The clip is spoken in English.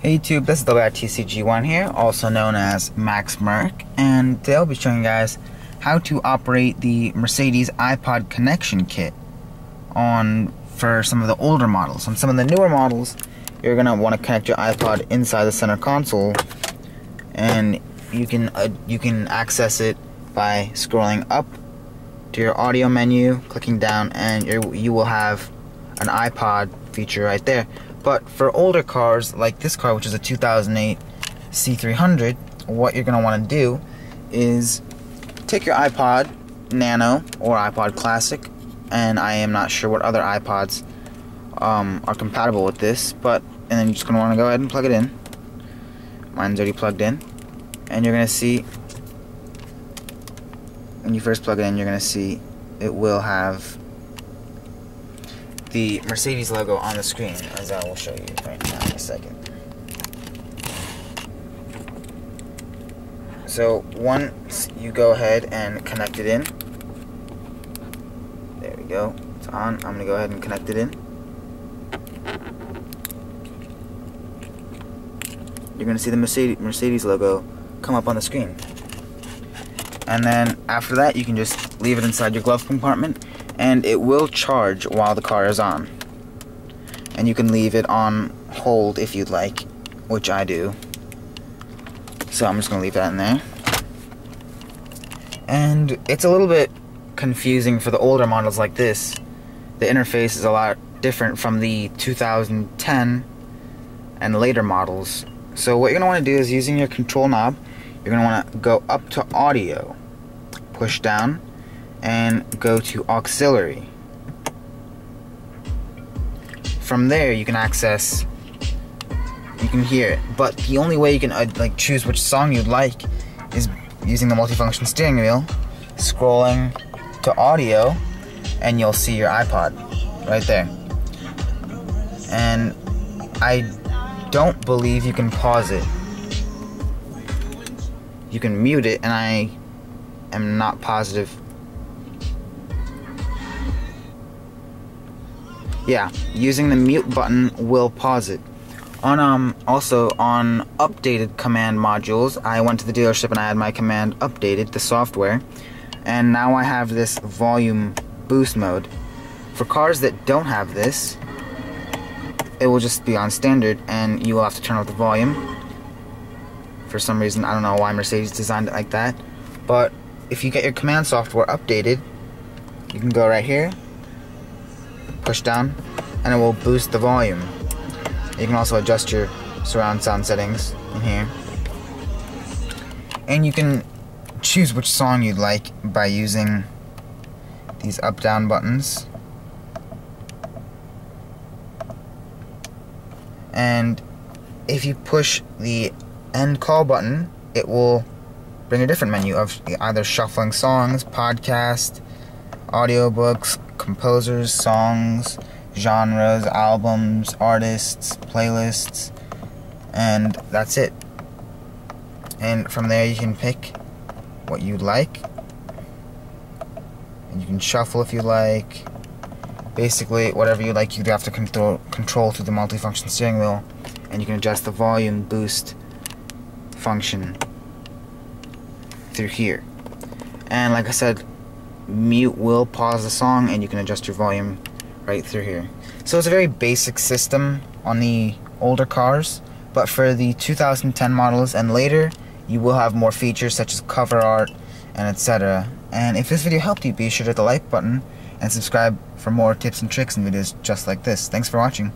Hey YouTube, this is the TCG1 here, also known as Max Merc, and today I'll be showing you guys how to operate the Mercedes iPod connection kit on for some of the older models. On some of the newer models, you're gonna want to connect your iPod inside the center console, and you can uh, you can access it by scrolling up to your audio menu, clicking down, and you will have an iPod feature right there. But for older cars, like this car, which is a 2008 C300, what you're going to want to do is take your iPod Nano or iPod Classic, and I am not sure what other iPods um, are compatible with this, but and then you're just going to want to go ahead and plug it in. Mine's already plugged in, and you're going to see when you first plug it in, you're going to see it will have the Mercedes logo on the screen, as I will show you right now in a second. So once you go ahead and connect it in, there we go, it's on. I'm going to go ahead and connect it in. You're going to see the Mercedes, Mercedes logo come up on the screen. And then after that, you can just leave it inside your glove compartment and it will charge while the car is on. And you can leave it on hold if you'd like, which I do. So I'm just going to leave that in there. And it's a little bit confusing for the older models like this. The interface is a lot different from the 2010 and later models. So what you're going to want to do is using your control knob, you're going to want to go up to audio, push down, and go to auxiliary. From there you can access you can hear it, but the only way you can uh, like choose which song you'd like is using the multifunction steering wheel, scrolling to audio, and you'll see your iPod right there. And I don't believe you can pause it. You can mute it, and I am not positive yeah, using the mute button will pause it. On um also on updated command modules, I went to the dealership and I had my command updated, the software, and now I have this volume boost mode. For cars that don't have this, it will just be on standard and you will have to turn up the volume. For some reason, I don't know why Mercedes designed it like that, but if you get your command software updated, you can go right here push down and it will boost the volume. You can also adjust your surround sound settings in here. And you can choose which song you'd like by using these up down buttons. And if you push the end call button, it will bring a different menu of either shuffling songs, podcast, audiobooks, composers, songs, genres, albums, artists, playlists, and that's it. And from there you can pick what you like. And you can shuffle if you like. Basically, whatever you like, you have to control, control through the multifunction steering wheel. And you can adjust the volume boost function through here. And like I said, mute will pause the song and you can adjust your volume right through here. So it's a very basic system on the older cars, but for the 2010 models and later, you will have more features such as cover art and etc. And if this video helped you, be sure to hit the like button and subscribe for more tips and tricks and videos just like this. Thanks for watching.